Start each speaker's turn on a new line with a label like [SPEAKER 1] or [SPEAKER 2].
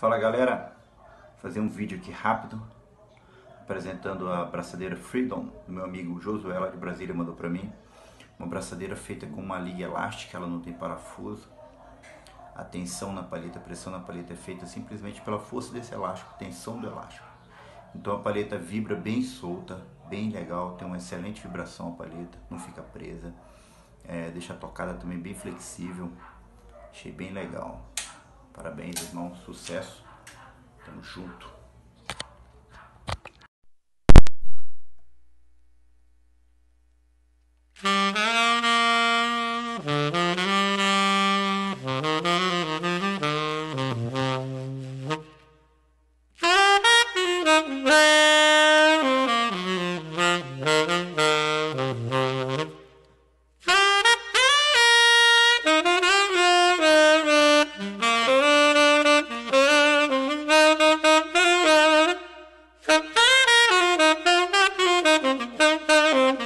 [SPEAKER 1] Fala galera, fazer um vídeo aqui rápido apresentando a braçadeira Freedom do meu amigo Josué lá de Brasília mandou para mim. Uma braçadeira feita com uma liga elástica, ela não tem parafuso. A tensão na palheta, a pressão na palheta é feita simplesmente pela força desse elástico, tensão do elástico. Então a palheta vibra bem solta, bem legal, tem uma excelente vibração a palheta, não fica presa. É, deixa a tocada também bem flexível. Achei bem legal. Parabéns, irmão. Sucesso. Tamo junto.
[SPEAKER 2] Música